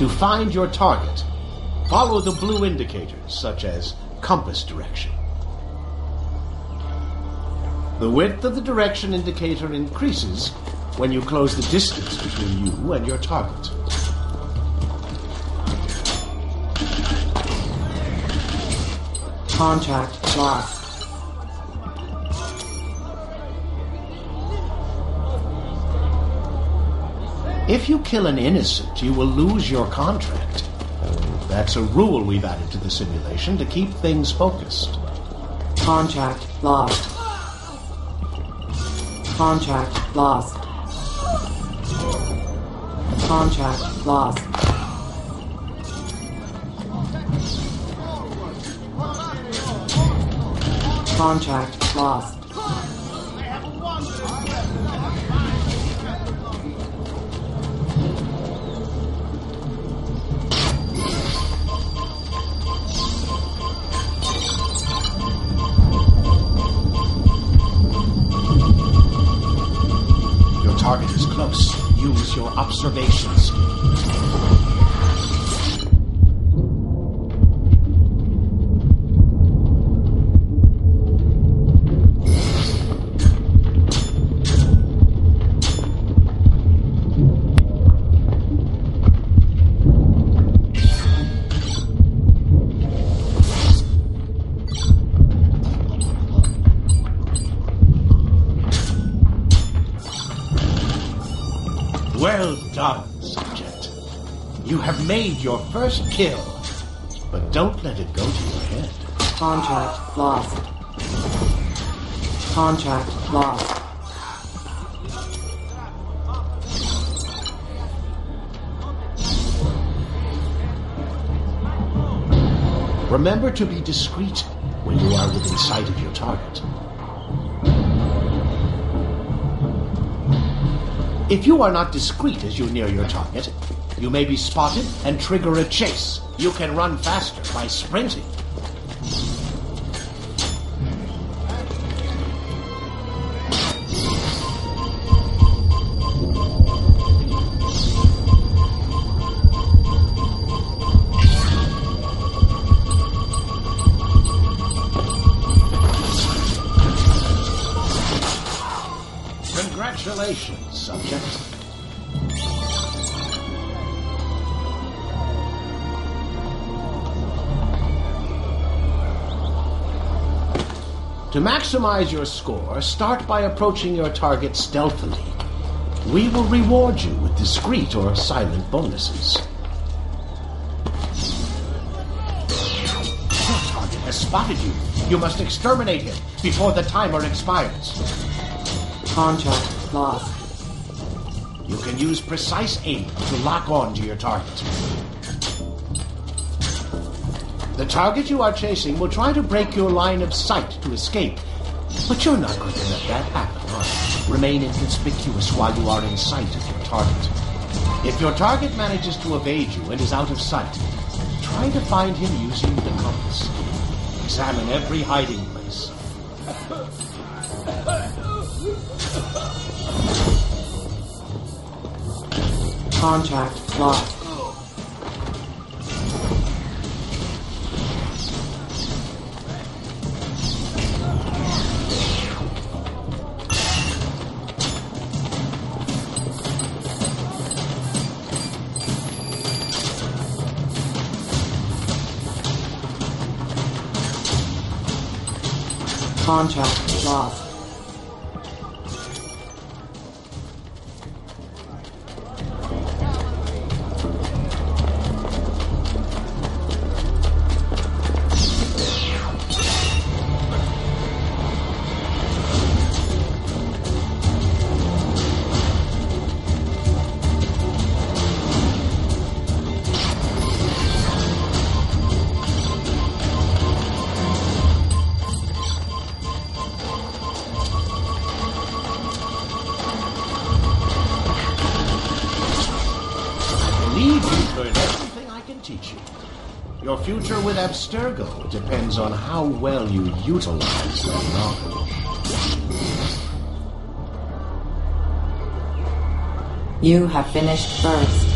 To find your target, follow the blue indicators, such as compass direction. The width of the direction indicator increases when you close the distance between you and your target. Contact lost. If you kill an innocent, you will lose your contract. That's a rule we've added to the simulation to keep things focused. Contract lost. Contract lost. Contract lost. Contract lost. Your observation Well done, subject. You have made your first kill, but don't let it go to your head. Contract lost. Contract lost. Remember to be discreet when you are within sight of your target. If you are not discreet as you near your target, you may be spotted and trigger a chase. You can run faster by sprinting. Congratulations, subject. To maximize your score, start by approaching your target stealthily. We will reward you with discreet or silent bonuses. Your target has spotted you. You must exterminate him before the timer expires. Contract lost. You can use precise aim to lock on to your target. The target you are chasing will try to break your line of sight to escape, but you're not going to let that happen. are you? Remain inconspicuous while you are in sight of your target. If your target manages to evade you and is out of sight, try to find him using the compass. Examine every hiding place. Contract lost. Contract lost. I believe you've learned everything I can teach you. Your future with Abstergo depends on how well you utilize that knowledge. You have finished first.